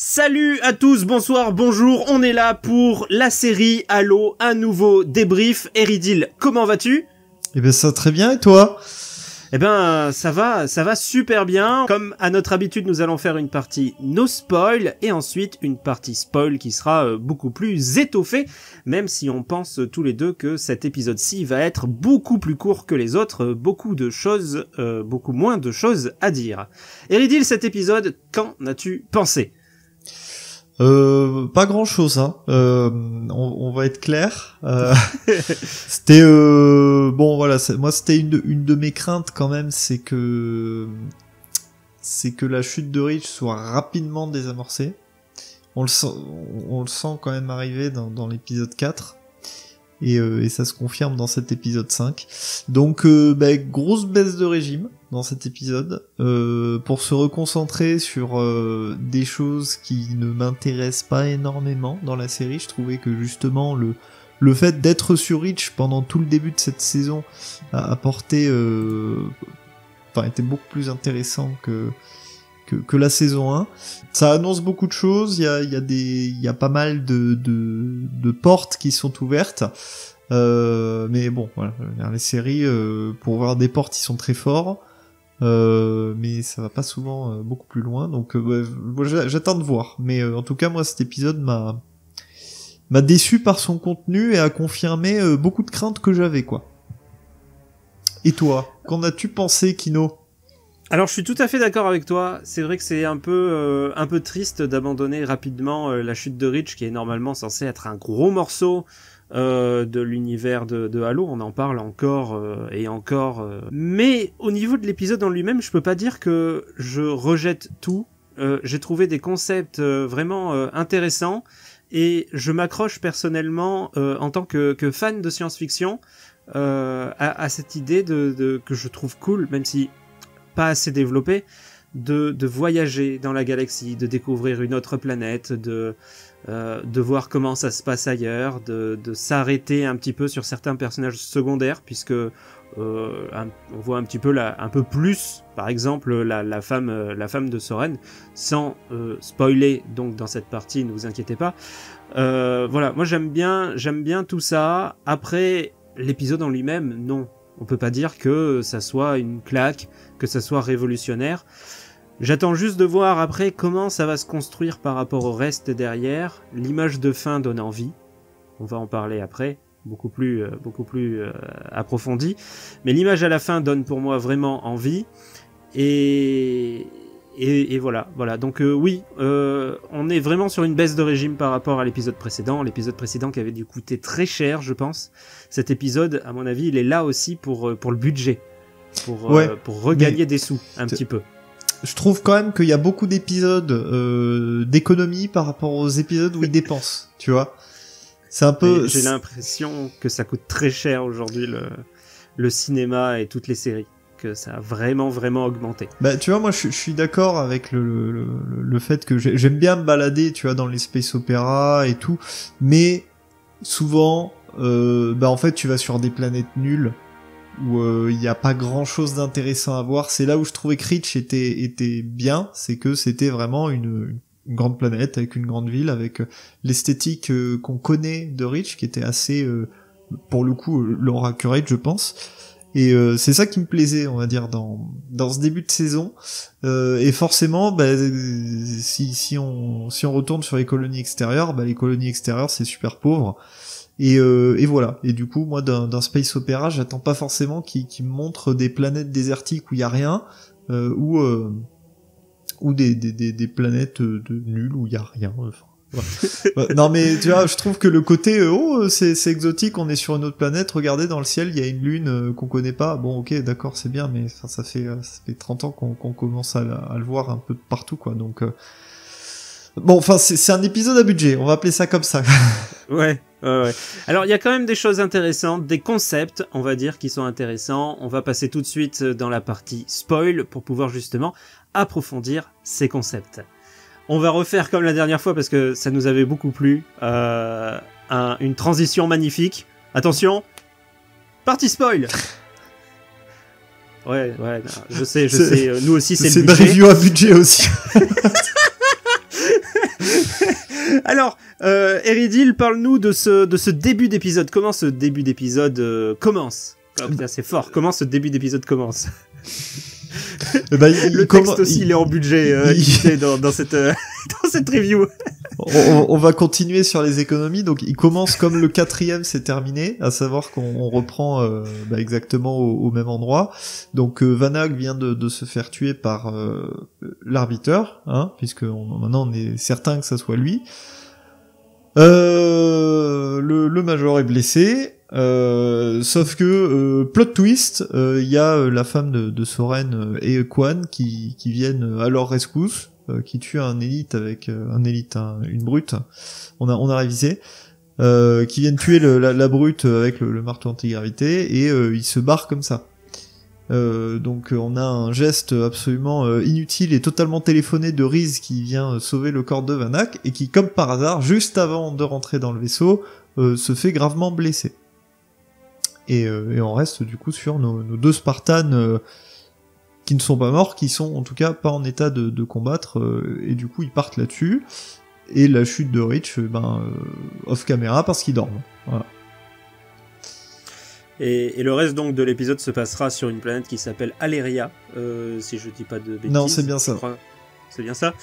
Salut à tous, bonsoir, bonjour, on est là pour la série Halo, un nouveau débrief. Eridil, comment vas-tu? Eh ben ça très bien et toi? Eh ben, ça va, ça va super bien. Comme à notre habitude, nous allons faire une partie no spoil et ensuite une partie spoil qui sera euh, beaucoup plus étoffée, même si on pense tous les deux que cet épisode-ci va être beaucoup plus court que les autres, beaucoup de choses, euh, beaucoup moins de choses à dire. Eridil, cet épisode, qu'en as-tu pensé? Euh, pas grand chose, hein. Euh, on, va être clair. Euh, c'était euh, bon, voilà. Moi, c'était une, une de mes craintes quand même, c'est que c'est que la chute de Rich soit rapidement désamorcée. On le sent, on, le sent quand même arriver dans, dans l'épisode 4. Et, euh, et, ça se confirme dans cet épisode 5. Donc euh, bah, grosse baisse de régime dans cet épisode euh, pour se reconcentrer sur euh, des choses qui ne m'intéressent pas énormément dans la série. Je trouvais que justement le le fait d'être sur Reach pendant tout le début de cette saison a apporté, euh, enfin, était beaucoup plus intéressant que que, la saison 1. Ça annonce beaucoup de choses, il y a, y a, y a pas mal de, de, portes qui sont ouvertes. Euh, mais bon, voilà, les séries, euh, pour voir des portes, ils sont très forts. Euh, mais ça va pas souvent beaucoup plus loin, donc j'attends de voir. Mais en tout cas, moi, cet épisode m'a m'a déçu par son contenu et a confirmé beaucoup de craintes que j'avais, quoi. Et toi, qu'en as-tu pensé, Kino? Alors je suis tout à fait d'accord avec toi. C'est vrai que c'est un peu euh, un peu triste d'abandonner rapidement euh, la chute de Rich, qui est normalement censé être un gros morceau euh, de l'univers de, de, Halo. On en parle encore et encore. Mais au niveau de l'épisode en lui-même, je peux pas dire que je rejette tout. J'ai trouvé des concepts vraiment intéressants et je m'accroche personnellement en tant que, que fan de science-fiction. à, à, cette idée de, de, que je trouve cool, même si pas assez développé, de, de, voyager dans la galaxie, de découvrir une autre planète, de, euh, de voir comment ça se passe ailleurs, de, de s'arrêter un petit peu sur certains personnages secondaires, puisque euh, on voit un petit peu la, un peu plus, par exemple, la, femme, euh, la femme de Soren, sans spoiler donc dans cette partie, ne vous inquiétez pas. Voilà, moi j'aime bien, j'aime bien tout ça. Après l'épisode en lui-même, non, on peut pas dire que ça soit une claque, que ça soit révolutionnaire. J'attends juste de voir après comment ça va se construire par rapport au reste derrière. L'image de fin donne envie. On va en parler après, beaucoup plus, euh, beaucoup plus euh, approfondi. Mais l'image à la fin donne pour moi vraiment envie. Et, et, voilà, voilà. Donc euh, oui, euh, on est vraiment sur une baisse de régime par rapport à l'épisode précédent. L'épisode précédent qui avait dû coûter très cher, je pense. Cet épisode, à mon avis, il est là aussi pour euh, pour le budget, pour pour regagner des sous un petit peu. Je trouve quand même qu'il y a beaucoup d'épisodes d'économie par rapport aux épisodes où ils dépensent. Tu vois, c'est un peu. J'ai l'impression que ça coûte très cher aujourd'hui le le cinéma et toutes les séries que ça a vraiment vraiment augmenté. Bah tu vois moi je, suis d'accord avec le, le, le, fait que j'aime bien me balader tu vois dans les space opéra et tout, mais souvent euh, bah en fait tu vas sur des planètes nulles où euh, il n'y a pas grand chose d'intéressant à voir. C'est là où je trouvais que Rich était était bien, c'est que c'était vraiment une, une, grande planète avec une grande ville avec euh, l'esthétique euh, qu'on connaît de Rich qui était assez pour le coup Laura Curate je pense et euh, c'est ça qui me plaisait, on va dire, dans dans ce début de saison. Euh, et forcément, bah, si si on si on retourne sur les colonies extérieures, bah, les colonies extérieures c'est super pauvre. Et, euh, et voilà. Et du coup, moi, d'un space opéra, j'attends pas forcément qu'il me montre des planètes désertiques où il y a rien, ou ou des, des, des, des planètes de nulles où il y a rien. Enfin, non mais tu vois, je trouve que le côté euh, oh c'est exotique, on est sur une autre planète, regardez dans le ciel, il y a une lune euh, qu'on connaît pas. Bon ok d'accord c'est bien, mais ça fait euh, ça fait 30 ans qu'on commence à, le voir un peu partout quoi. Donc bon enfin c'est un épisode à budget, on va appeler ça comme ça. ouais. Ouais, ouais. Alors il y a quand même des choses intéressantes, des concepts, on va dire, qui sont intéressants. On va passer tout de suite dans la partie spoil pour pouvoir justement approfondir ces concepts. On va refaire comme la dernière fois parce que ça nous avait beaucoup plu. Euh, une transition magnifique. Attention, partie spoil. Ouais, ouais, je sais, je sais. Nous aussi, c'est le budget. C'est une review à budget aussi. Alors, euh, Eridil, parle-nous de ce, de ce début d'épisode. Comment ce début d'épisode euh, commence? Oh, putain, C'est fort. Comment ce début d'épisode commence? Bah, Le texte aussi, il, est en budget euh, dans, dans, cette, euh, dans cette review. on, on, va continuer sur les économies. Donc, il commence comme le quatrième s'est terminé, à savoir qu'on reprend euh, bah, exactement au, au, même endroit. Donc, euh, Vanag vient de, de, se faire tuer par l'arbitre, hein, puisque on, maintenant on est certain que ça soit lui. le, le major est blessé. Euh, sauf que euh, plot twist, il euh, y a la femme de, de Soren et Quan qui, qui viennent à leur rescousse, qui tuent un élite avec un élite, une brute. On a on a révisé. qui viennent tuer le, la, brute avec le, marteau antigravité et ils se barrent comme ça. donc on a un geste absolument inutile et totalement téléphoné de Riz qui vient sauver le corps de Vanak et qui, comme par hasard, juste avant de rentrer dans le vaisseau, se fait gravement blesser. Euh, et, on reste du coup sur nos, deux Spartans euh, qui ne sont pas morts, qui sont en tout cas pas en état de, combattre, euh, et du coup ils partent là-dessus. Et la chute de Rich, ben, off caméra parce qu'ils dorment. Voilà. Et, le reste donc de l'épisode se passera sur une planète qui s'appelle Aleria, si je dis pas de bêtises. Non, c'est bien ça c'est bien ça,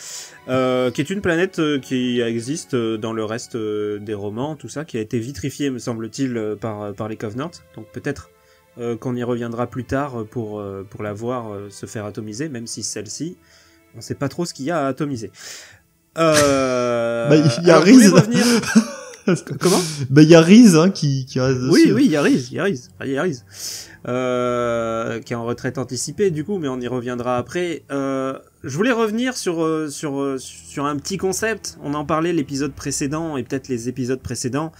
euh, qui est une planète euh, qui existe euh, dans le reste des romans, tout ça, qui a été vitrifiée, me semble-t-il, par, par les Covenants. Donc peut-être qu'on y reviendra plus tard pour, pour la voir se faire atomiser, même si celle-ci, on sait pas trop ce qu'il y a à atomiser. Euh... Bah, il y a Riz. Comment? Bah il y a Riz hein, qui, qui reste Oui, oui, il y a Riz, il y a Riz, il y a Riz. Euh, qui est en retraite anticipée du coup, mais on y reviendra après. Euh, je voulais revenir sur, euh, sur, euh, sur un petit concept. On en parlait l'épisode précédent et peut-être les épisodes précédents.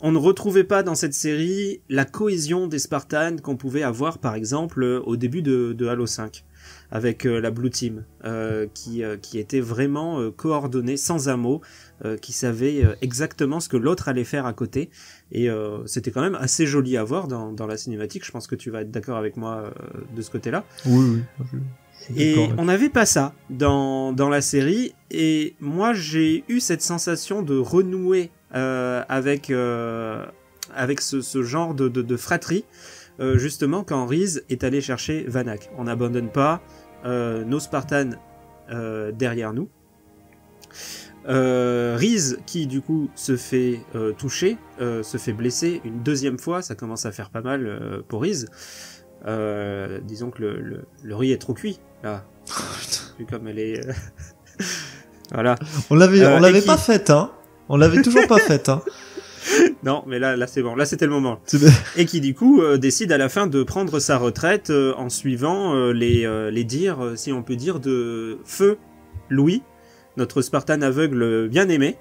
On ne retrouvait pas dans cette série la cohésion des Spartans qu'on pouvait avoir par exemple au début de, Halo 5 avec la Blue Team qui, qui était vraiment coordonnée sans un mot, qui savait exactement ce que l'autre allait faire à côté et euh, c'était quand même assez joli à voir dans, la cinématique. Je pense que tu vas être d'accord avec moi euh, de ce côté-là. Oui, oui. Et on n'avait pas ça dans, dans la série. Et moi, j'ai eu cette sensation de renouer euh, avec, euh, avec ce, ce, genre de, de, de fratrie. Euh, justement, quand Riz est allé chercher Vanak. On n'abandonne pas nos Spartans derrière nous. Euh, Riz qui du coup se fait toucher, se fait blesser une deuxième fois, ça commence à faire pas mal pour Riz. Euh, disons que le, le, le, riz est trop cuit là. Vu comme elle est. voilà. On l'avait, on l'avait pas faite, hein. On l'avait toujours pas faite, hein. Non, mais là, là c'est bon. Là, c'était le moment. Et qui du coup décide à la fin de prendre sa retraite en suivant les les dires, si on peut dire, de Feu Louis, notre Spartan aveugle bien aimé,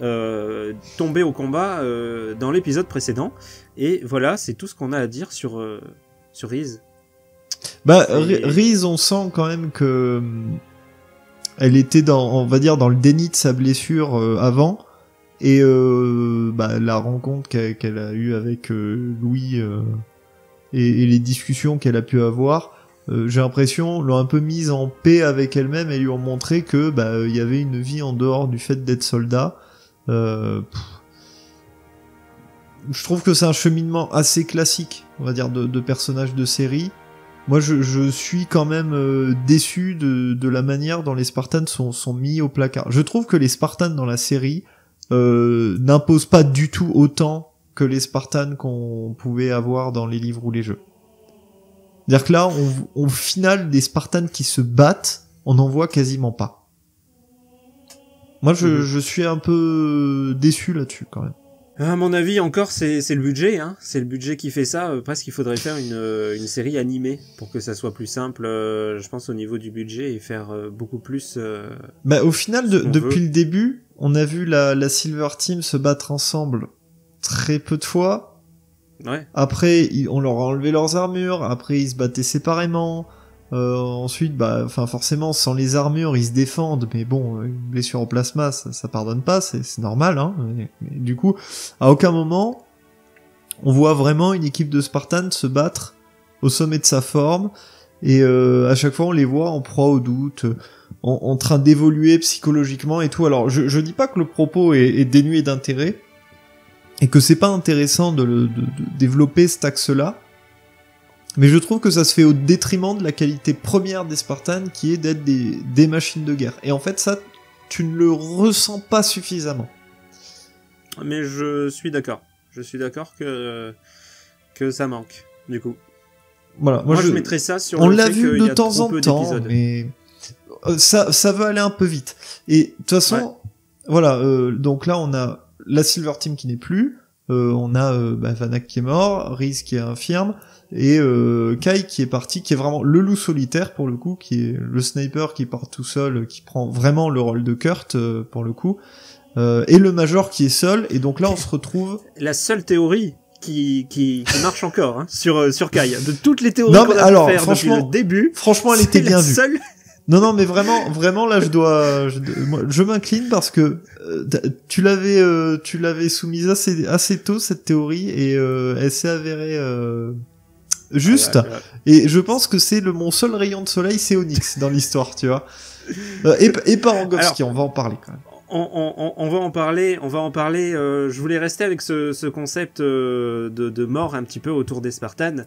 euh, tombé au combat euh, dans l'épisode précédent. Et voilà, c'est tout ce qu'on a à dire sur, euh, sur Riz. Bah, Riz, on sent quand même que elle était dans, on va dire, dans le déni de sa blessure avant. Et bah, la rencontre qu'elle a eue avec Louis et, et, les discussions qu'elle a pu avoir, euh, j'ai l'impression, l'ont un peu mise en paix avec elle-même et lui ont montré que bah il y avait une vie en dehors du fait d'être soldat. Euh, je trouve que c'est un cheminement assez classique, on va dire, de, de personnages de série. Moi, je, je suis quand même euh, déçu de, de, la manière dont les Spartans sont, sont mis au placard. Je trouve que les Spartans dans la série euh, n'imposent pas du tout autant que les Spartans qu'on pouvait avoir dans les livres ou les jeux. C'est-à-dire que là, au final, des Spartans qui se battent, on n'en voit quasiment pas. Moi, je, mhm. je suis un peu déçu là-dessus, quand même. À mon avis, encore, c'est le budget. Hein. C'est le budget qui fait ça. Euh, presque, il faudrait faire une, euh, une série animée pour que ça soit plus simple, euh, je pense, au niveau du budget et faire beaucoup plus... bah, au final, de, depuis le début, on a vu la, la Silver Team se battre ensemble très peu de fois après, on leur a enlevé leurs armures. Après, ils se battaient séparément. Euh, ensuite, bah, enfin forcément, sans les armures, ils se défendent. Mais bon, une blessure au plasma, ça, ça pardonne pas, c'est normal. Hein. Mais, du coup, à aucun moment, on voit vraiment une équipe de Spartans se battre au sommet de sa forme. Et euh, à chaque fois, on les voit en proie au doute. en, train d'évoluer psychologiquement et tout. Alors, je, je dis pas que le propos est, dénué d'intérêt et que c'est pas intéressant de, de, de développer cet axe-là. Mais je trouve que ça se fait au détriment de la qualité première des Spartans, qui est d'être des, des machines de guerre. Et en fait, ça, tu ne le ressens pas suffisamment. Mais je suis d'accord. Je suis d'accord que, que ça manque, du coup. Voilà, moi, je, mettrais ça sur On l'a vu de temps en temps, mais euh, ça, ça veut aller un peu vite. Et de toute façon, voilà, euh, donc là on a la Silver Team qui n'est plus, euh, on a euh, bah, Vanak qui est mort, Riz qui est infirme, et euh, Kai qui est parti, qui est vraiment le loup solitaire pour le coup, qui est le sniper qui part tout seul, qui prend vraiment le rôle de Kurt euh, pour le coup, euh, et le major qui est seul, et donc là on se retrouve... La seule théorie qui, qui, qui marche encore hein, sur, euh, sur Kai, de toutes les théories qu'on a alors, faire depuis le début, franchement elle était bien vue. Seule... Non, non, mais vraiment, vraiment là, je dois, je, je m'incline parce que euh, tu l'avais, euh, tu l'avais soumise assez, assez tôt cette théorie et euh, elle s'est avérée juste. Ah et je pense que c'est le mon seul rayon de soleil, c'est Onyx dans l'histoire, tu vois. et, et pas Rangowski, on va en parler quand même. On, on, on, va en parler, on va en parler. je voulais rester avec ce, ce concept de, de, mort un petit peu autour des Spartans.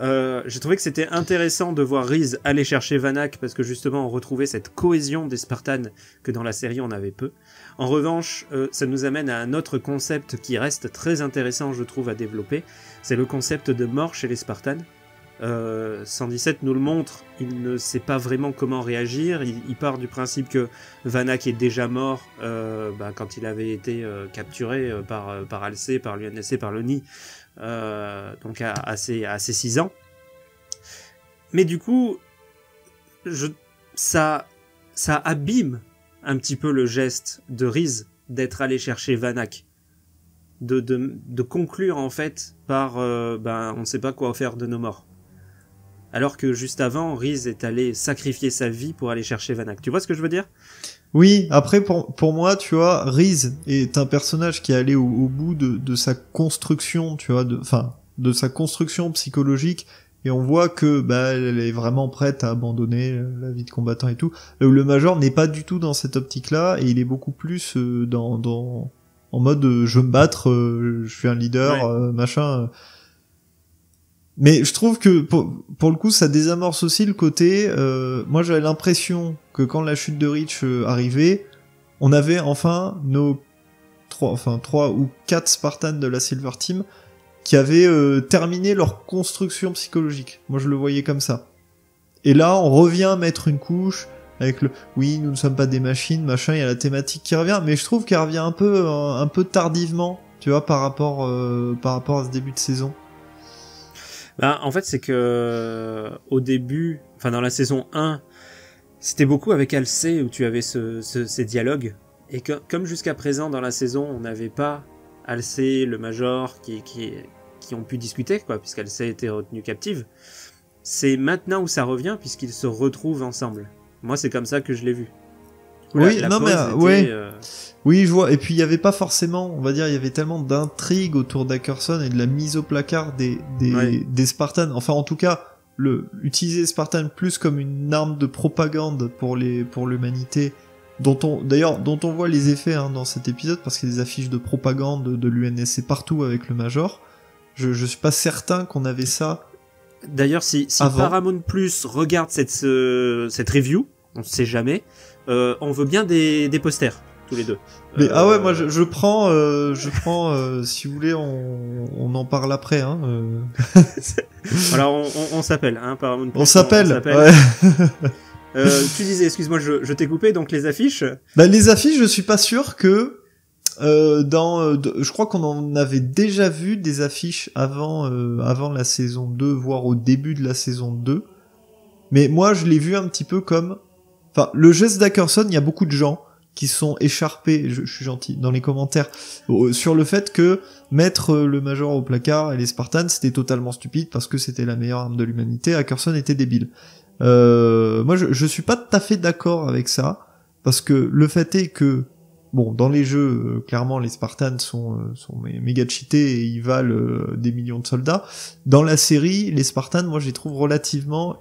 Euh, j'ai trouvé que c'était intéressant de voir Riz aller chercher Vanak parce que justement on retrouvait cette cohésion des Spartans que dans la série on avait peu. En revanche, euh, ça nous amène à un autre concept qui reste très intéressant je trouve à développer, c'est le concept de mort chez les Spartans. Euh, 117 nous le montre, il ne sait pas vraiment comment réagir, il, part du principe que Vanak est déjà mort euh, bah, quand il avait été euh, capturé par, par Alcé, par l'UNSC, par l'ONI. Euh, donc à, à, ses, à 6 ans. Mais du coup, ça, ça abîme un petit peu le geste de Riz d'être allé chercher Vanak. De, de, conclure en fait par euh, ben on ne sait pas quoi faire de nos morts. Alors que juste avant, Riz est allé sacrifier sa vie pour aller chercher Vanak. Tu vois ce que je veux dire? Oui, après pour, pour moi, tu vois, Riz est un personnage qui est allé au, bout de, de, sa construction, tu vois, de, enfin, de sa construction psychologique, et on voit que bah elle est vraiment prête à abandonner la vie de combattant et tout. Le Major n'est pas du tout dans cette optique-là, et il est beaucoup plus euh, dans, dans en mode euh, je veux me battre, euh, je suis un leader, machin. Mais je trouve que pour, le coup, ça désamorce aussi le côté. Euh, moi, j'avais l'impression que quand la chute de Rich euh, arrivait, on avait enfin nos trois, enfin trois ou quatre Spartans de la Silver Team qui avaient euh, terminé leur construction psychologique. Moi, je le voyais comme ça. Et là, on revient mettre une couche avec le oui, nous ne sommes pas des machines, machin. Il y a la thématique qui revient, mais je trouve qu'elle revient un peu, un, peu tardivement, tu vois, par rapport, par rapport à ce début de saison. Bah, en fait, c'est que au début, enfin dans la saison 1, c'était beaucoup avec Alcé où tu avais ce, ces dialogues. Et comme jusqu'à présent dans la saison, on n'avait pas Alcé, le Major, qui, qui, qui ont pu discuter, quoi, puisqu'Alcé était retenue captive. C'est maintenant où ça revient, puisqu'ils se retrouvent ensemble. Moi, c'est comme ça que je l'ai vu. Oui, non mais ouais. Euh, oui, je vois. Et puis il y avait pas forcément, on va dire, il y avait tellement d'intrigues autour d'Ackerson et de la mise au placard des des, des Spartans. Enfin, en tout cas, le utiliser Spartan plus comme une arme de propagande pour les pour l'humanité, dont on d'ailleurs dont on voit les effets hein, dans cet épisode parce qu'il y a des affiches de propagande de l'UNSC partout avec le Major. Je je suis pas certain qu'on avait ça. D'ailleurs, si, si Paramount Plus regarde cette cette review, on sait jamais, euh, on veut bien des, des posters les deux. Mais ah ouais, moi je, je prends, euh, je prends. Euh, si vous voulez, on, on en parle après. Hein, euh. Alors on, on, on s'appelle, hein, par On s'appelle. Ouais. euh, tu disais, excuse-moi, je, je t'ai coupé. Donc les affiches. Bah les affiches, je suis pas sûr que. Euh, dans, je crois qu'on en avait déjà vu des affiches avant, avant la saison 2, voire au début de la saison 2. Mais moi, je l'ai vu un petit peu comme, enfin, le geste d'Ackerson. Il y a beaucoup de gens qui sont écharpés, je, suis gentil, dans les commentaires, sur le fait que mettre euh, le Major au placard et les Spartans, c'était totalement stupide parce que c'était la meilleure arme de l'humanité, Ackerson était débile. Euh, moi, je, je suis pas tout à fait d'accord avec ça, parce que le fait est que, bon, dans les jeux, euh, clairement, les Spartans sont, sont méga cheatés et ils valent des millions de soldats. Dans la série, les Spartans, moi, je les trouve relativement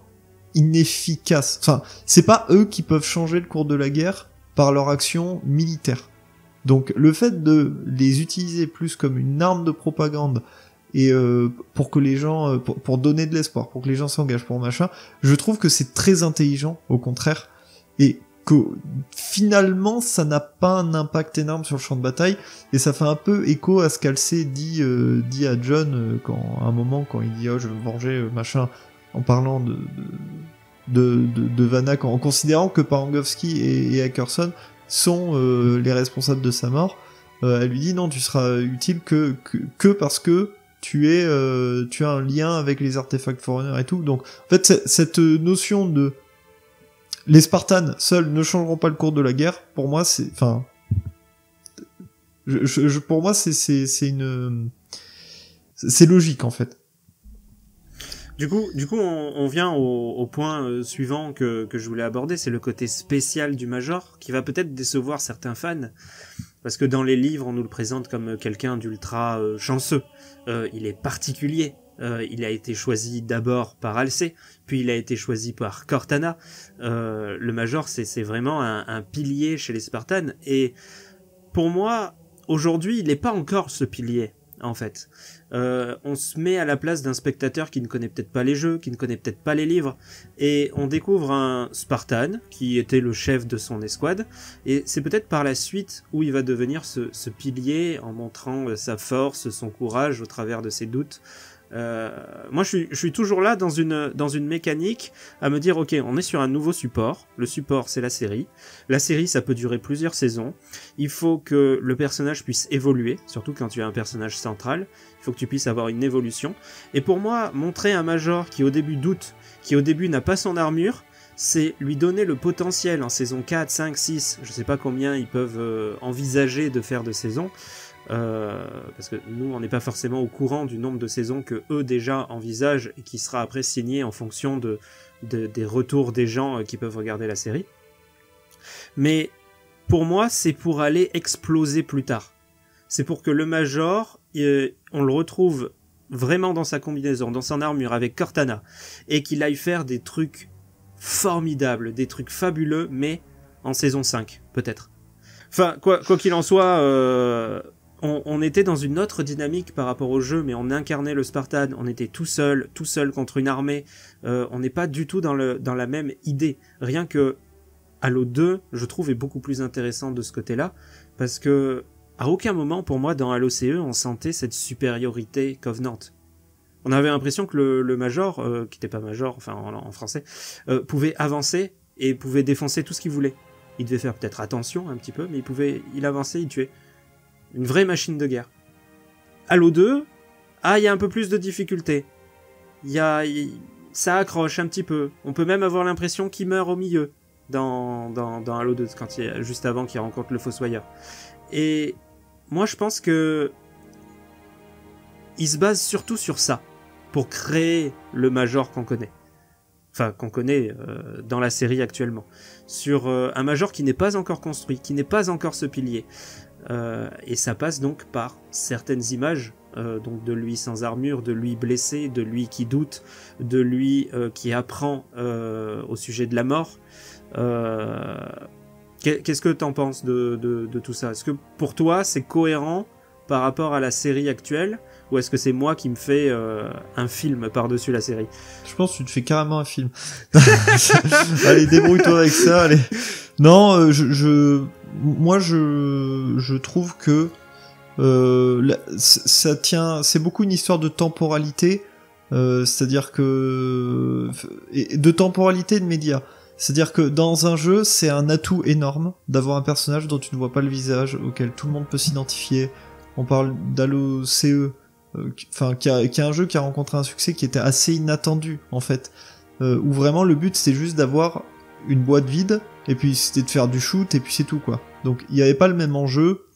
inefficaces. Enfin, c'est pas eux qui peuvent changer le cours de la guerre par leur action militaire. Donc le fait de les utiliser plus comme une arme de propagande et euh, pour que les gens, euh, pour, donner de l'espoir, pour que les gens s'engagent pour machin, je trouve que c'est très intelligent, au contraire, et que finalement ça n'a pas un impact énorme sur le champ de bataille, et ça fait un peu écho à ce qu'Alcé dit, euh, dit à John quand à un moment quand il dit oh je veux venger machin, en parlant de de, de, Vanak, en considérant que Parangowski et, et Ackerson sont les responsables de sa mort, elle lui dit non, tu seras utile que, que, que parce que tu es euh, tu as un lien avec les artefacts foreigners et tout. Donc en fait cette notion de les Spartans seuls ne changeront pas le cours de la guerre, pour moi c'est enfin je, je, pour moi c'est une c'est logique en fait. Du coup, on, vient au, point euh, suivant que, je voulais aborder, c'est le côté spécial du Major, qui va peut-être décevoir certains fans, parce que dans les livres, on nous le présente comme quelqu'un d'ultra euh, chanceux. Euh, il est particulier. Euh, il a été choisi d'abord par Alcé, puis il a été choisi par Cortana. Euh, le Major, c'est vraiment un, un, pilier chez les Spartans. Et pour moi, aujourd'hui, il n'est pas encore ce pilier en fait. Euh, on se met à la place d'un spectateur qui ne connaît peut-être pas les jeux, qui ne connaît peut-être pas les livres, et on découvre un Spartan qui était le chef de son escouade, et c'est peut-être par la suite où il va devenir ce, pilier en montrant sa force, son courage au travers de ses doutes, euh, moi, je suis, toujours là dans une, dans une mécanique à me dire, ok, on est sur un nouveau support. Le support, c'est la série. La série, ça peut durer plusieurs saisons. Il faut que le personnage puisse évoluer, surtout quand tu as un personnage central. Il faut que tu puisses avoir une évolution. Et pour moi, montrer un major qui au début doute, qui au début n'a pas son armure, c'est lui donner le potentiel en saison 4, 5, 6, je sais pas combien ils peuvent euh, envisager de faire de saison, euh, parce que nous, on n'est pas forcément au courant du nombre de saisons que eux déjà envisagent et qui sera après signé en fonction de, de des retours des gens euh, qui peuvent regarder la série. Mais pour moi, c'est pour aller exploser plus tard. C'est pour que le Major, euh, on le retrouve vraiment dans sa combinaison, dans son armure avec Cortana, et qu'il aille faire des trucs formidables, des trucs fabuleux, mais en saison 5, peut-être. Enfin, quoi qu'il en soit, on, était dans une autre dynamique par rapport au jeu, mais on incarnait le Spartan, on était tout seul, tout seul contre une armée, euh, on n'est pas du tout dans, la même idée. Rien que Halo 2, je trouve, est beaucoup plus intéressant de ce côté-là, parce que à aucun moment, pour moi, dans Halo CE, on sentait cette supériorité Covenant. On avait l'impression que le, Major, euh, qui n'était pas Major, enfin en, français, euh, pouvait avancer et pouvait défoncer tout ce qu'il voulait. Il devait faire peut-être attention un petit peu, mais il pouvait, il avançait, il tuait. Une vraie machine de guerre. Halo 2, ah, il y a un peu plus de difficultés. Il y a, ça accroche un petit peu. On peut même avoir l'impression qu'il meurt au milieu dans, dans, Halo 2, quand il, juste avant qu'il rencontre le Fossoyeur. Et moi, je pense que il se base surtout sur ça pour créer le Major qu'on connaît. Enfin, qu'on connaît euh, dans la série actuellement. Sur euh, un Major qui n'est pas encore construit, qui n'est pas encore ce pilier. Euh, et ça passe donc par certaines images, euh, donc de lui sans armure, de lui blessé, de lui qui doute, de lui euh, qui apprend au sujet de la mort. Qu'est-ce que t'en penses de, tout ça? Est-ce que pour toi c'est cohérent par rapport à la série actuelle ou est-ce que c'est moi qui me fais un film par-dessus la série? Je pense que tu te fais carrément un film. allez, débrouille-toi avec ça. Allez. Non, je moi je, je trouve que euh, ça tient, c'est beaucoup une histoire de temporalité, euh, c'est-à-dire que de temporalité de médias. C'est-à-dire que dans un jeu, c'est un atout énorme d'avoir un personnage dont tu ne vois pas le visage, auquel tout le monde peut s'identifier. On parle d'Halo CE, euh, enfin qui, a, qui a un jeu qui a rencontré un succès qui était assez inattendu en fait, euh, où vraiment le but c'est juste d'avoir une boîte vide et puis c'était de faire du shoot et puis c'est tout quoi. Donc il n'y avait pas le même enjeu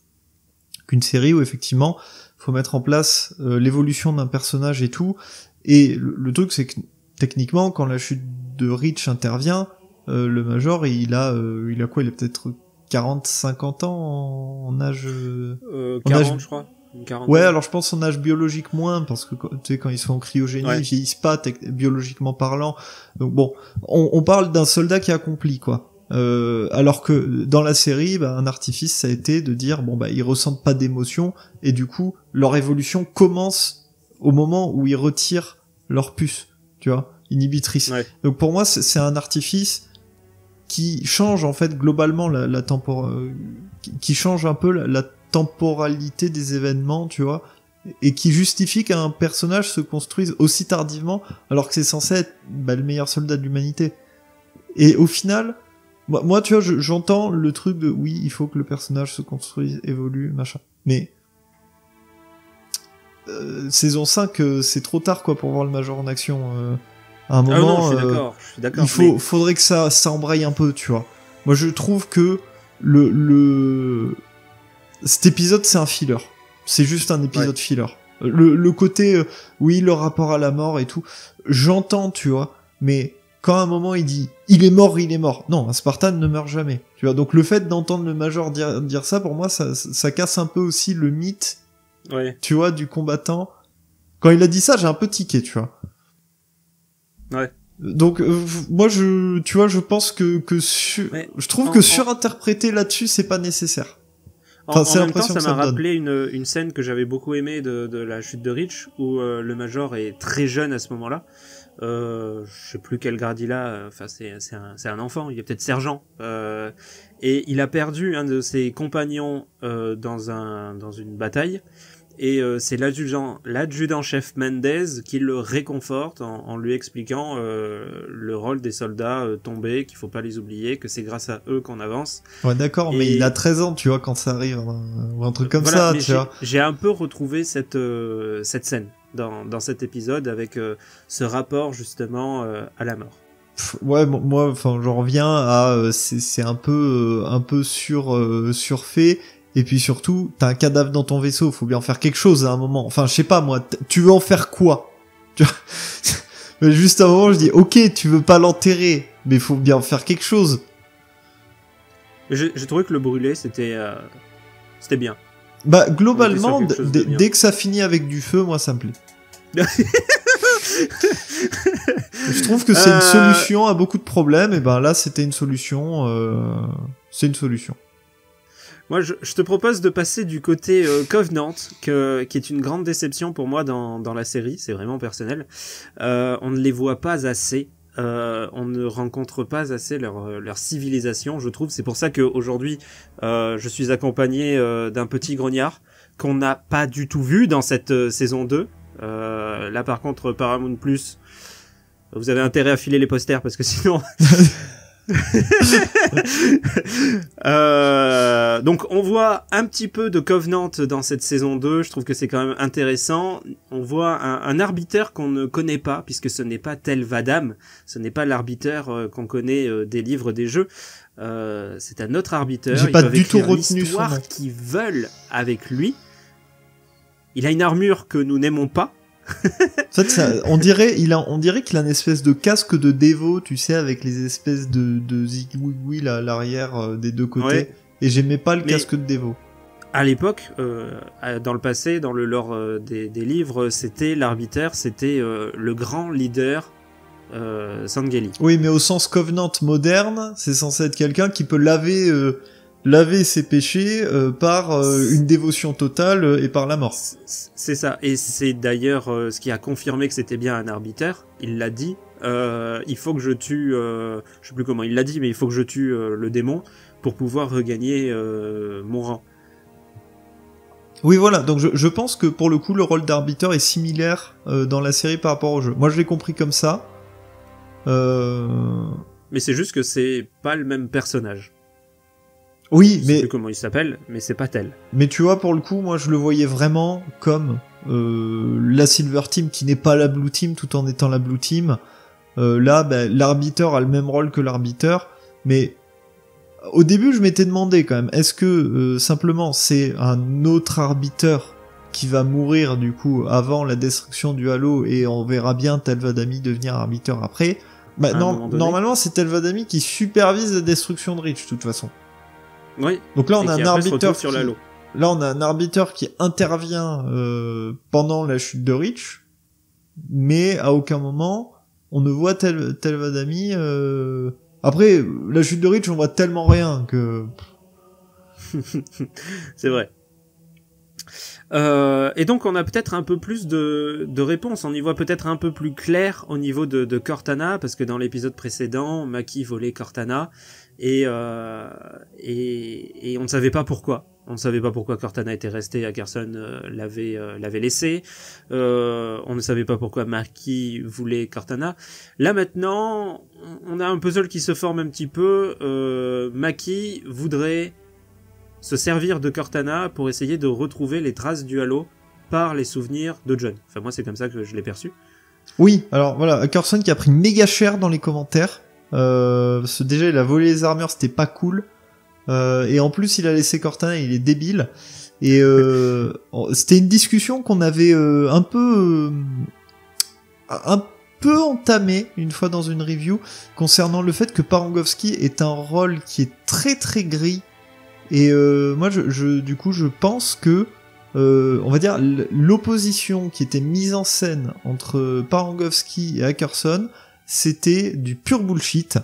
qu'une série où effectivement faut mettre en place euh, l'évolution d'un personnage et tout. Et le, truc c'est que techniquement quand la chute de Rich intervient, euh, le Major il a euh, il a quoi? Il a peut-être 40 50 ans en, âge euh, 40 je crois. Ouais, alors je pense son âge biologique moins, parce que tu sais, quand ils sont en cryogénie, Ouais. ils vieillissent pas biologiquement parlant. Donc bon, on, on parle d'un soldat qui accomplit, quoi. Euh, alors que dans la série, bah, un artifice, ça a été de dire, bon, bah, ils ressentent pas d'émotion, et du coup, leur évolution commence au moment où ils retirent leur puce, tu vois, inhibitrice. Ouais. Donc pour moi, c'est un artifice qui change en fait globalement la, la tempor- euh, qui- qui change un peu la, la temporalité des événements, tu vois, et qui justifie qu'un personnage se construise aussi tardivement alors que c'est censé être bah, le meilleur soldat de l'humanité. Et au final, moi, moi, tu vois, je- j'entends le truc de oui, il faut que le personnage se construise, évolue, machin. Mais euh, saison 5, euh, c'est trop tard quoi pour voir le Major en action. euh. à un Ah moment, non, je suis euh, d'accord. Je suis d'accord. il faut, faudrait que ça, ça embraye un peu, tu vois. Moi, je trouve que le, le, cet épisode, c'est un filler. C'est juste un épisode filler. Le, le côté, euh, oui, le rapport à la mort et tout, j'entends, tu vois, mais quand à un moment il dit, il est mort, il est mort. Non, un Spartan ne meurt jamais. Tu vois, donc le fait d'entendre le Major dire, dire ça, pour moi, ça, ça casse un peu aussi le mythe, Ouais. tu vois, du combattant. Quand il a dit ça, j'ai un peu tiqué, tu vois. Ouais. Donc euh, moi je tu vois je pense que que je trouve en- que en- surinterpréter là-dessus c'est pas nécessaire. En, Enfin, en c'est même temps, ça m'a rappelé une, une scène que j'avais beaucoup aimée de, de la chute de Rich, où euh, le Major est très jeune à ce moment-là. Euh, je sais plus quel grade il a. euh, Enfin, c'est c'est un, enfant. Il est peut-être sergent. Euh, et il a perdu un de ses compagnons euh, dans un dans une bataille. Et euh, c'est l'adjudant l'adjudant-chef Mendez qui le réconforte en, en lui expliquant le rôle des soldats tombés, qu'il faut pas les oublier, que c'est grâce à eux qu'on avance. Ouais d'accord mais il a 13 ans tu vois quand ça arrive hein, ou un truc comme Voilà, ça tu j'ai- vois. J'ai un peu retrouvé cette, cette scène dans, dans cet épisode avec euh, ce rapport justement euh, à la mort. Ouais mo- moi enfin j'en reviens à euh, c'est un peu un peu sur surfait et puis surtout t'as un cadavre dans ton vaisseau faut bien en faire quelque chose à un moment. Enfin je sais pas moi tu veux en faire quoi? Mais juste à un moment je dis ok tu veux pas l'enterrer mais faut bien en faire quelque chose. J'ai trouvé que le brûler c'était euh, c'était bien. Bah globalement, bien. dès que ça finit avec du feu, moi ça me plaît. Je trouve que c'est une Euh, solution à beaucoup de problèmes, et ben là c'était une solution. euh, C'est une solution. Moi, je, je te propose de passer du côté euh, Covenant, que, qui est une grande déception pour moi dans, dans la série, c'est vraiment personnel. On ne les voit pas assez. Euh, on ne rencontre pas assez leur, leur civilisation, je trouve. C'est pour ça qu'aujourd'hui, euh, je suis accompagné euh, d'un petit grognard qu'on n'a pas du tout vu dans cette saison 2. Euh, là, par contre, Paramount Plus, vous avez intérêt à filer les posters parce que sinon. Euh, donc on voit un petit peu de Covenant dans cette saison 2, je trouve que c'est quand même intéressant. On voit un, un arbitre qu'on ne connaît pas, puisque ce n'est pas tel Vadam, ce n'est pas l'arbitre euh, qu'on connaît euh, des livres, des jeux. C'est un autre arbitre. J'ai Ils pas peuvent du tout retenu l'histoire qu'ils veulent avec lui. Il a une armure que nous n'aimons pas. En fait, ça- on dirait, il a, on dirait qu'il a une espèce de casque de dévo, tu sais, avec les espèces de, de zigouigoui là, à l'arrière euh, des deux côtés. Ouais. Et j'aimais pas le Mais- casque de dévo. à l'époque, euh, dans le passé, dans le lore euh, des, des livres, c'était l'arbitre, c'était euh, le grand leader euh, Sangeli. Oui, mais au sens Covenant moderne, c'est censé être quelqu'un qui peut laver, laver ses péchés euh, par euh, une dévotion totale euh, et par la mort. C'est ça, et c'est d'ailleurs euh, ce qui a confirmé que c'était bien un arbitre. Il l'a dit. Il faut que je tue, je sais plus comment il l'a dit, mais il faut que je tue le démon pour pouvoir regagner mon rang. Oui, voilà. Donc je, je pense que pour le coup, le rôle d'arbitre est similaire dans la série par rapport au jeu. Moi, je l'ai compris comme ça. Euh... Mais c'est juste que c'est pas le même personnage. Oui, Je sais mais plus comment il s'appelle, mais c'est pas tel. mais tu vois, pour le coup, moi, je le voyais vraiment comme euh, la Silver Team qui n'est pas la Blue Team tout en étant la Blue Team. Euh, là, bah, l'arbitre a le même rôle que l'arbitre, mais au début, je m'étais demandé quand même, est-ce que euh, simplement c'est un autre arbitre qui va mourir du coup avant la destruction du Halo et on verra bien Telvadami devenir arbitre après? Bah, non. Normalement, c'est Telvadami qui supervise la destruction de Reach, de toute façon. Oui. Donc là, on et a un arbitre sur qui- là on a un arbitre qui intervient euh, pendant la chute de Rich, mais à aucun moment on ne voit tel tel Vadami. Euh... Après la chute de Rich, on voit tellement rien que. C'est vrai. Euh, et donc on a peut-être un peu plus de, de réponses, on y voit peut-être un peu plus clair au niveau de, de Cortana, parce que dans l'épisode précédent, Maki volait Cortana, et, euh, et, et, on ne savait pas pourquoi. On ne savait pas pourquoi Cortana était resté, Ackerson euh, l'avait euh, l'avait laissé. Euh, on ne savait pas pourquoi Maki voulait Cortana. Là maintenant, on a un puzzle qui se forme un petit peu. Euh, Maki voudrait se servir de Cortana pour essayer de retrouver les traces du Halo par les souvenirs de John. Enfin moi c'est comme ça que je l'ai perçu. Oui, alors voilà, Ackerson qui a pris méga cher dans les commentaires. Euh, déjà il a volé les armures, c'était pas cool. Euh, et en plus il a laissé Cortana, il est débile. Et euh, c'était une discussion qu'on avait un peu un peu entamé une fois dans une review concernant le fait que Parangovski est un rôle qui est très très gris. Et moi je, du coup je pense que on va dire l'opposition qui était mise en scène entre Parangovski et Ackerson c'était du pur bullshit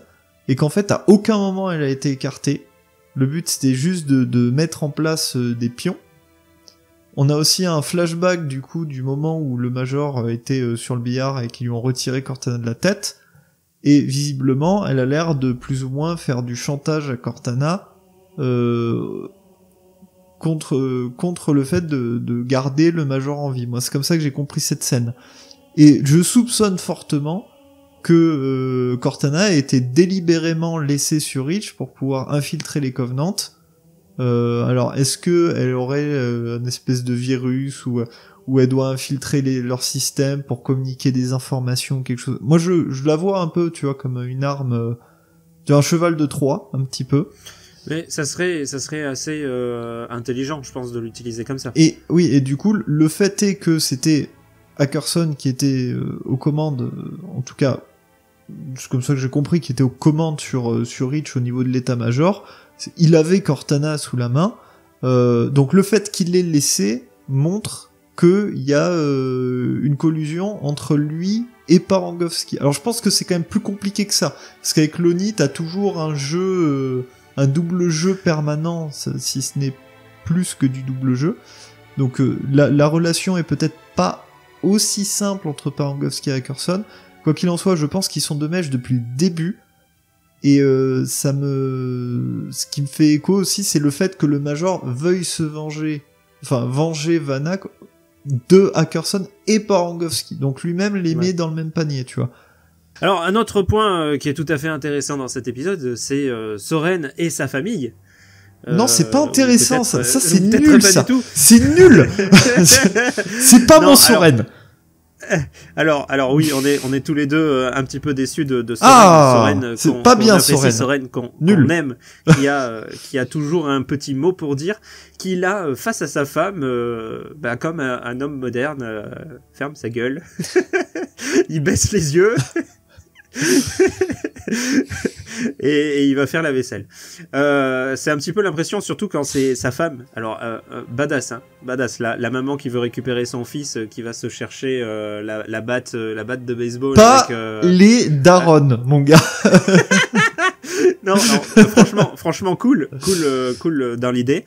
et qu'en fait à aucun moment elle a été écartée. Le but c'était juste de, de, mettre en place des pions. On a aussi un flashback du coup du moment où le major était sur le billard et qu'ils lui ont retiré Cortana de la tête. Et visiblement, elle a l'air de plus ou moins faire du chantage à Cortana euh, contre contre le fait de, de garder le major en vie. Moi, c'est comme ça que j'ai compris cette scène. Et je soupçonne fortement que euh, Cortana a été délibérément laissée sur Reach pour pouvoir infiltrer les Covenants. Euh, alors, est-ce que elle aurait euh, une espèce de virus ou où elle doit infiltrer les, leur système pour communiquer des informations, quelque chose? Moi, je, je la vois un peu, tu vois, comme une arme, euh, un cheval de Troie, un petit peu. Mais ça serait, ça serait assez euh, intelligent, je pense, de l'utiliser comme ça. Et oui, et du coup, le fait est que c'était Ackerson qui était euh, aux commandes, en tout cas c'est comme ça que j'ai compris, qui était aux commandes sur, sur Reach au niveau de l'état-major. Il avait Cortana sous la main. Euh, donc le fait qu'il l'ait laissé montre qu'il y a euh, une collusion entre lui et Parangovski. Alors je pense que c'est quand même plus compliqué que ça. Parce qu'avec Loni, t'as toujours un jeu, euh, un double jeu permanent, si ce n'est plus que du double jeu. Donc euh, la, la relation est peut-être pas aussi simple entre Parangovski et Ackerson. Quoi qu'il en soit, je pense qu'ils sont de mèche depuis le début. Et euh, ça me, ce qui me fait écho aussi, c'est le fait que le Major veuille se venger, enfin venger Vanak de Ackerson et Parangovski. Donc lui-même les met dans le même panier, tu vois. Alors un autre point euh, qui est tout à fait intéressant dans cet épisode, c'est euh, Soren et sa famille. Non, c'est pas intéressant ça. Ça c'est nul ça. C'est nul. c'est pas non, mon Soren. Alors... Alors, alors oui, on est, on est tous les deux euh, un petit peu déçus de, de Soren. Ah, Soren c'est pas bien Soren. Soren qu'on qu aime, qui a, euh, qui a toujours un petit mot pour dire qu'il a euh, face à sa femme, euh, bah, comme un, un, homme moderne, euh, ferme sa gueule, il baisse les yeux. et, et, il va faire la vaisselle. Euh, c'est un petit peu l'impression, surtout quand c'est sa femme. Alors, euh, euh, badass, hein, badass. La, la, maman qui veut récupérer son fils, qui va se chercher euh, la, la batte, la batte de baseball. Pas avec, les darons, mon gars. non, non franchement, franchement cool, cool, cool dans l'idée.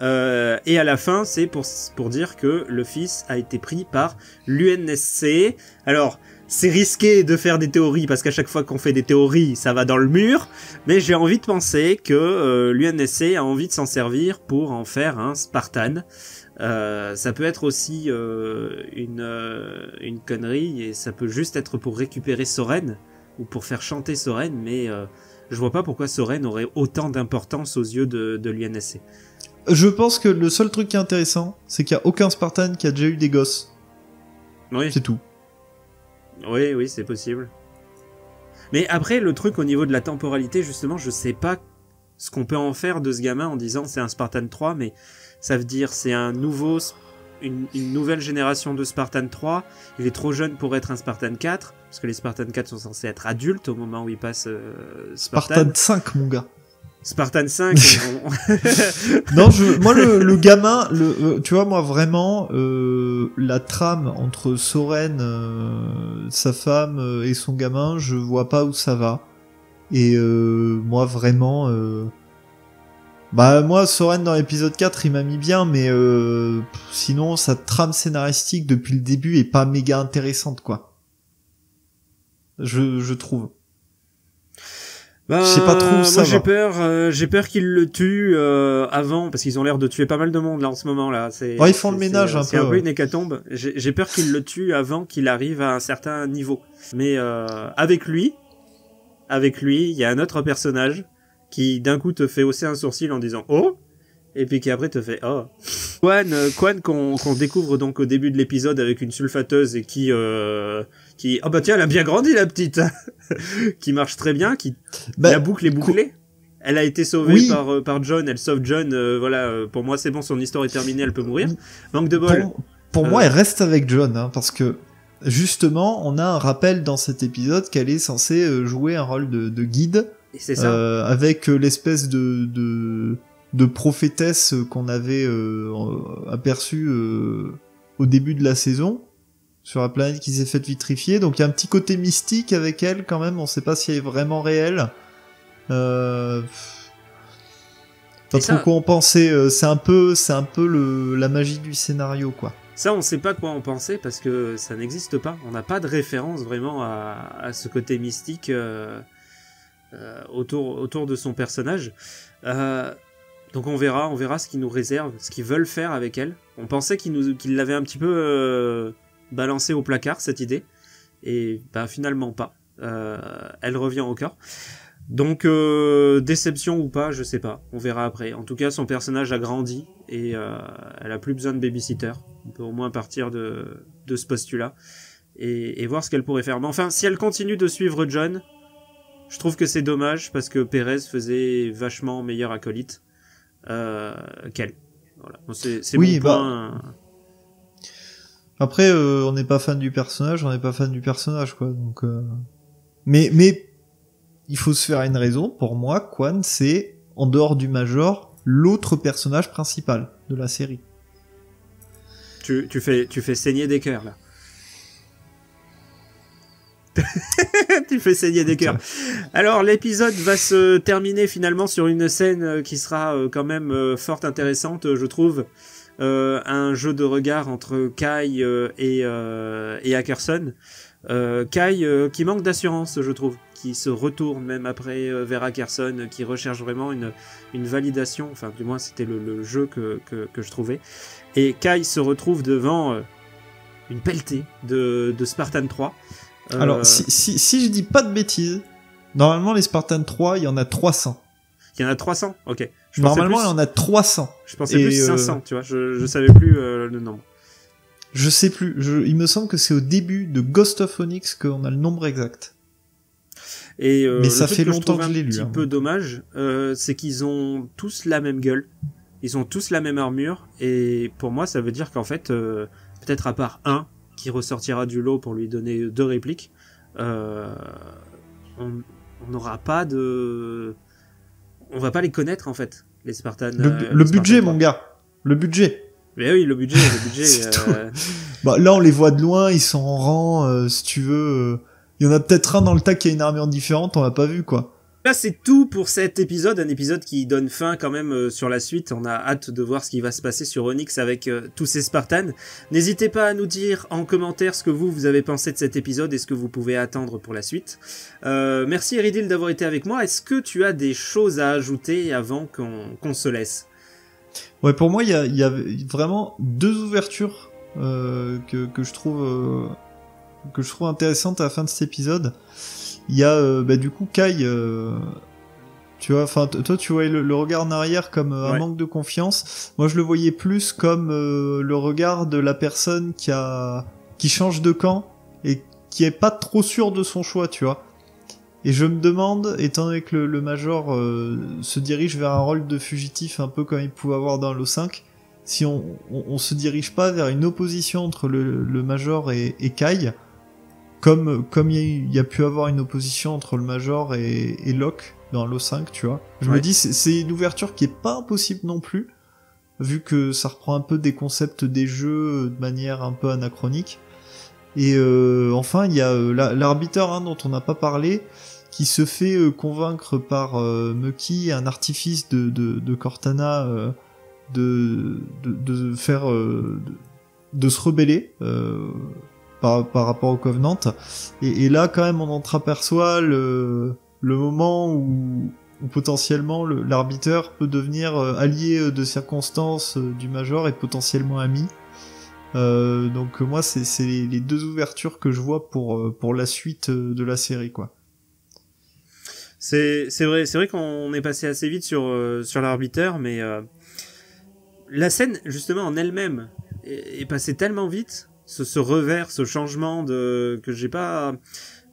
et à la fin, c'est pour pour dire que le fils a été pris par l'UNSC. Alors c'est risqué de faire des théories parce qu'à chaque fois qu'on fait des théories, ça va dans le mur. Mais j'ai envie de penser que euh, l'UNSC a envie de s'en servir pour en faire un Spartan. Euh, ça peut être aussi euh, une, euh, une connerie et ça peut juste être pour récupérer Soren ou pour faire chanter Soren, mais euh, je vois pas pourquoi Soren aurait autant d'importance aux yeux de, de l'UNSC. Je pense que le seul truc qui est intéressant, c'est qu'il n'y a aucun Spartan qui a déjà eu des gosses. Oui. C'est tout. Oui, oui, c'est possible. Mais après, le truc au niveau de la temporalité, justement, je sais pas ce qu'on peut en faire de ce gamin en disant c'est un Spartan 3, mais ça veut dire c'est un nouveau, une, nouvelle génération de Spartan 3. Il est trop jeune pour être un Spartan 4, parce que les Spartan 4 sont censés être adultes au moment où ils passent euh, Spartan. Spartan 5, mon gars. Spartan 5. non, je, moi le, le gamin, le, euh, tu vois, moi vraiment euh, la trame entre Soren, euh, sa femme euh, et son gamin, je vois pas où ça va. Et moi vraiment, bah moi Soren dans l'épisode 4 il m'a mis bien, mais sinon sa trame scénaristique depuis le début est pas méga intéressante quoi. Je, je trouve. Ben, je sais pas trop ça. Moi j'ai peur, euh, j'ai peur qu'ils le tuent euh, avant parce qu'ils ont l'air de tuer pas mal de monde là en ce moment là. C'est. ils font le ménage un peu. C'est un peu une hécatombe. J'ai peur qu'ils le tuent avant qu'il arrive à un certain niveau. Mais euh, avec lui, avec lui, il y a un autre personnage qui d'un coup te fait hausser un sourcil en disant oh et puis qui après te fait oh. Quan, euh, Quan qu'on découvre donc au début de l'épisode avec une sulfateuse et qui euh, qui oh bah tiens elle a bien grandi la petite qui marche très bien qui bah, la boucle est bouclée. Elle a été sauvée par euh, par John, elle sauve John. voilà, pour moi c'est bon, son histoire est terminée, elle peut mourir. Manque de bol. Pour, moi, elle reste avec John hein, parce que justement, on a un rappel dans cet épisode qu'elle est censée jouer un rôle de, de guide. Ça. avec l'espèce de, de de prophétesse qu'on avait euh, aperçu euh, au début de la saison sur la planète qui s'est faite vitrifier. Donc il y a un petit côté mystique avec elle quand même. On sait pas si elle est vraiment réelle. Euh... Pas trop quoi en penser. Euh, c'est un peu, c'est un peu le, la magie du scénario quoi. Ça, on sait pas quoi en penser parce que ça n'existe pas. On n'a pas de référence vraiment à, à ce côté mystique euh, autour, autour de son personnage. Euh, donc on verra, on verra ce qu'ils nous réservent, ce qu'ils veulent faire avec elle. On pensait qu'ils l'avaient un petit peu euh, balancé au placard cette idée, et bah finalement pas. Euh, elle revient au corps. Donc euh, déception ou pas, je sais pas, on verra après. En tout cas, son personnage a grandi et elle a plus besoin de babysitter. On peut au moins partir de, de ce postulat et, et voir ce qu'elle pourrait faire. Mais enfin, si elle continue de suivre John, je trouve que c'est dommage parce que Perez faisait vachement meilleur acolyte euh, qu'elle. Voilà. c'est oui, bah, point. Après, euh, on n'est pas fan du personnage, on n'est pas fan du personnage, quoi. Donc, euh... mais mais il faut se faire une raison. Pour moi, Quan, c'est en dehors du Major l'autre personnage principal de la série. Tu, tu fais tu fais saigner des cœurs là. tu fais saigner des cœurs. Alors l'épisode va se terminer finalement sur une scène euh, qui sera euh, quand même euh, fort intéressante, je trouve. un jeu de regard entre Kai et, et Ackerson. Kai qui manque d'assurance, je trouve, qui se retourne même après vers Ackerson, qui recherche vraiment une, une validation. Enfin, du moins, c'était le, jeu que, que, que, je trouvais. Et Kai se retrouve devant une pelletée de, de Spartan 3. Alors, euh, si, si, si, je dis pas de bêtises, normalement, les Spartans 3, il y en a 300. Il y en a 300 Ok. normalement, il y en a 300. Je pensais plus 500, euh, tu vois. Je, je savais plus euh, le nombre. Je sais plus. Je, il me semble que c'est au début de Ghost of Onyx qu'on a le nombre exact. Et Mais ça fait longtemps que je, l'ai lu. Un petit peu dommage, c'est qu'ils ont tous la même gueule. Ils ont tous la même armure. Et pour moi, ça veut dire qu'en fait, peut-être à part un, qui ressortira du lot pour lui donner deux répliques, euh, on n'aura pas de... On va pas les connaître en fait, les Spartans. Le, euh, budget, mon gars. Le budget. Mais oui, le budget, le budget. euh... bah, là, on les voit de loin, ils sont en rang, si tu veux. Il y en a peut-être un dans le tas qui a une armure différente, on l'a pas vu, quoi. Là, c'est tout pour cet épisode, un épisode qui donne fin quand même euh, sur la suite. On a hâte de voir ce qui va se passer sur Onyx avec euh, tous ces Spartans. N'hésitez pas à nous dire en commentaire ce que vous, avez pensé de cet épisode et ce que vous pouvez attendre pour la suite. Euh, merci Eridil d'avoir été avec moi. Est-ce que tu as des choses à ajouter avant qu'on se laisse? Ouais, pour moi, il y a, vraiment deux ouvertures que, que, je trouve que je trouve intéressantes à la fin de cet épisode. Il y a euh, bah, du coup Kai, euh, tu vois, enfin toi tu voyais le, regard en arrière comme euh, un manque de confiance. Moi je le voyais plus comme le regard de la personne qui a qui change de camp et qui est pas trop sûr de son choix, tu vois. Et je me demande, étant donné que le, major se dirige vers un rôle de fugitif un peu comme il pouvait avoir dans l'O5, si on, on, se dirige pas vers une opposition entre le, le major et, et Kai, comme comme il y, a pu avoir une opposition entre le Major et, et Locke dans Halo 5, tu vois. Je me dis c'est une ouverture qui est pas impossible non plus, vu que ça reprend un peu des concepts des jeux de manière un peu anachronique. Et euh, enfin, il y a euh, l'arbitre hein, dont on n'a pas parlé, qui se fait euh, convaincre par euh, Mucky, un artifice de, de, de Cortana, euh, de, de, de, faire, de, de, se rebeller par, par rapport au Covenant. Et, et, là, quand même, on entreaperçoit le, le moment où, où potentiellement l'arbitre peut devenir allié de circonstances du Major et potentiellement ami. Euh, donc moi c'est les deux ouvertures que je vois pour pour la suite de la série quoi. C'est vrai c'est vrai qu'on est passé assez vite sur euh, sur l'arbitre mais euh, la scène justement en elle-même est, est passée tellement vite ce, ce revers ce changement de que j'ai pas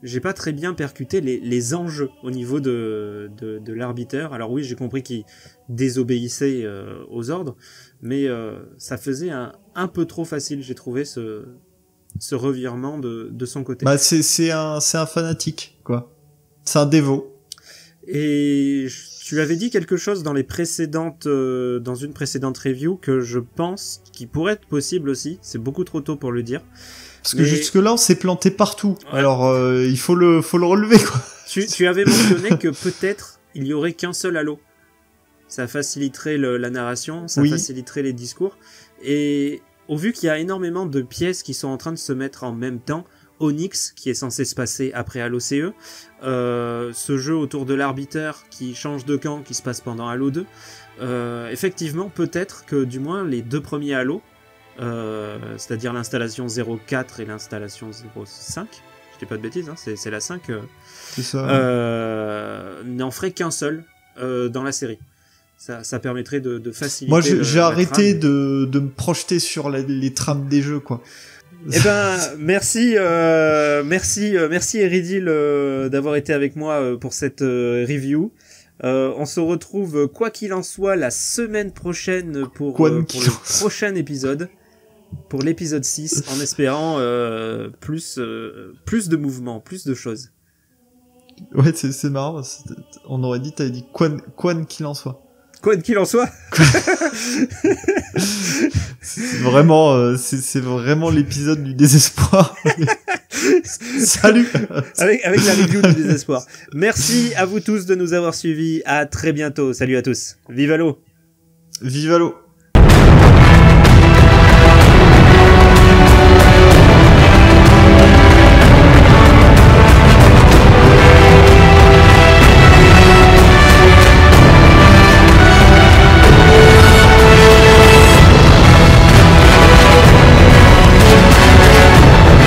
j'ai pas très bien percuté les, les enjeux au niveau de, de, de l'arbitre. Alors oui, j'ai compris qu'il désobéissait euh, aux ordres, mais euh, ça faisait un, un peu trop facile, j'ai trouvé, ce, ce revirement de, de son côté. Bah c'est un, un fanatique, quoi. C'est un dévot. Et tu avais dit quelque chose dans les précédentes, euh, dans une précédente review que je pense qui pourrait être possible aussi. C'est beaucoup trop tôt pour le dire. Parce que jusque là, on s'est planté partout. Alors, euh, il faut le, faut le relever, quoi. Tu, tu avais mentionné que peut-être il y aurait qu'un seul halo. Ça faciliterait le, la narration, ça faciliterait les discours. Et au vu qu'il y a énormément de pièces qui sont en train de se mettre en même temps, Onyx, qui est censé se passer après Halo CE, euh, ce jeu autour de l'arbitre qui change de camp, qui se passe pendant Halo 2, euh, effectivement, peut-être que du moins les deux premiers Halo, euh, c'est-à-dire l'installation 04 et l'installation 05, je dis pas de bêtises, hein, c'est la 5, n'en ferait qu'un seul dans la série. Ça, ça, permettrait de, de faciliter. Moi, j'ai arrêté de, de, me projeter sur les trames des jeux, quoi. Eh ben, merci, euh, merci, euh, merci Eridil euh, d'avoir été avec moi euh, pour cette review. on se retrouve, quoi qu'il en soit, la semaine prochaine pour, pour le prochain épisode, pour l'épisode 6, en espérant plus, plus de mouvements, plus de choses. Ouais, c'est marrant. On aurait dit, t'avais dit quoi, quoi qu'il en soit. Quoi qu'il en soit. vraiment, euh, c'est vraiment l'épisode du désespoir. Salut. Avec, avec la review du désespoir. Merci à vous tous de nous avoir suivis. À très bientôt. Salut à tous. Vive l'eau. Vive l'eau.